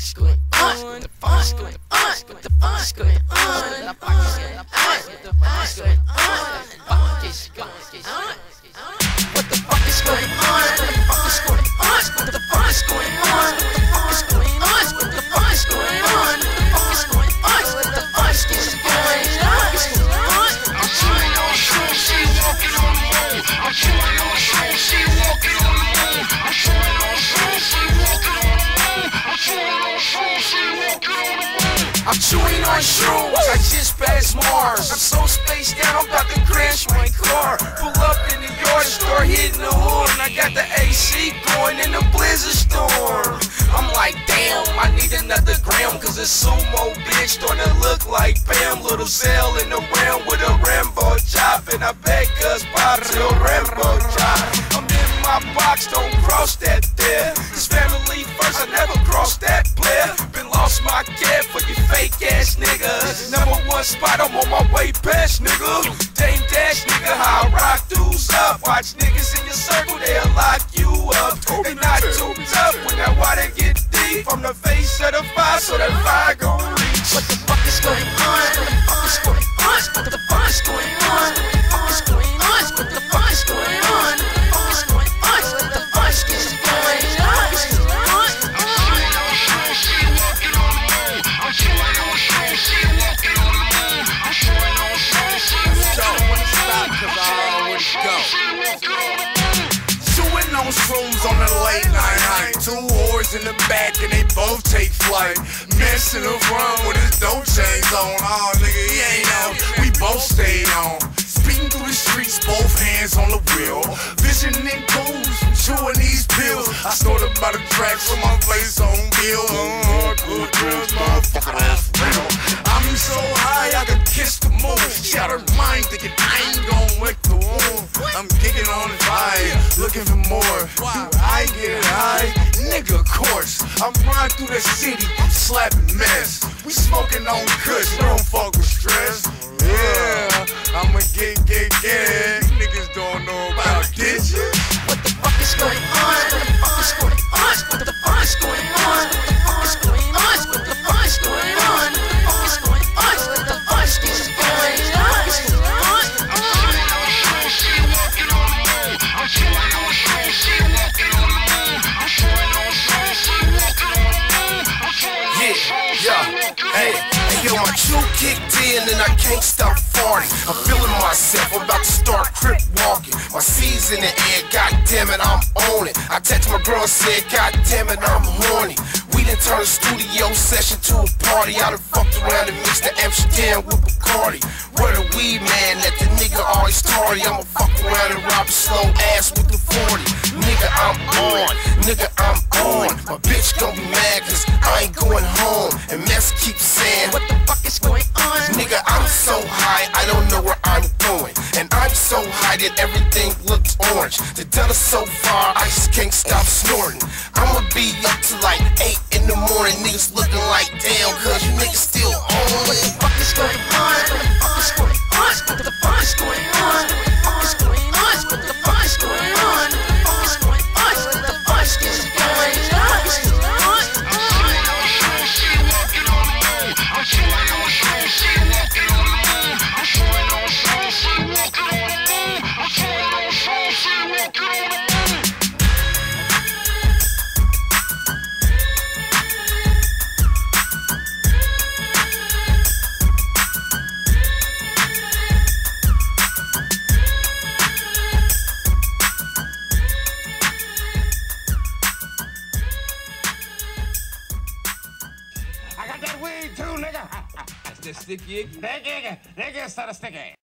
is going on? What the fuck is going on? What the fuck is going on? What the fuck is going on? What the fuck is going on? I'm chewing on shrooms, I just passed Mars. I'm so spaced out, I'm about to crash my car. Pull up in the yard start hitting the horn. I got the AC going in the blizzard storm. I'm like, damn, I need another gram, cause a sumo bitch starting to look like Pam. Little cell in the ram with a Rambo chop, and I bet cuz pop till Rambo chop. I'm in my box, don't cross that there. It's family first, I never spot, I'm on my way past, nigga. Dame Dash, nigga, how I rock dudes up. Watch niggas in your circle, they'll lock you up. They not too tough when that water get deep. From the face of the fire, so that fire gon' reach. What the fuck is going on? Shrooms on the late night hike. Two whores in the back and they both take flight. Messing around with his dope chains on. Oh, nigga, he ain't out. We both stay on. Speeding through the streets, both hands on the wheel. Visioning goals, chewing these pills. I snorted by the tracks from my place on Bill. Oh, uh, good girls, motherfucker, that's real. I'm so high I could kiss the moon. She out her mind thinking I ain't gon' lick the wound. I'm kicking on fire, looking for more. I get it high? Nigga, of course. I'm riding through the city, I'm slapping mess. We smoking on kush, don't fuck with stress. Yeah, I'ma get, get, get. Niggas don't know about this. What the fuck is going on? What the fuck is going on? Yeah, hey, yo, my chew kicked in and I can't stop farting. I'm feeling myself, I'm about to start crip walking. My C's in the air, god damn it, I'm on it. I text my girl and said, god damn it, I'm horny. We done turned the studio session to a party. I done fucked around and mixed the Amsterdam with Bacardi. Where the weed man, let the nigga always tardy. I'ma fuck around and rob a slow ass with the 40. Nigga, I'm on, nigga, I'm on. My bitch gon' be mad cause I ain't going home. And Mess keeps saying, What the fuck is going on? Nigga, I'm so high, I don't know where I'm going. And I'm so high that everything looks orange. The done is so far, I just can't stop snorting. to sticky. Sticky, sticky, sticky.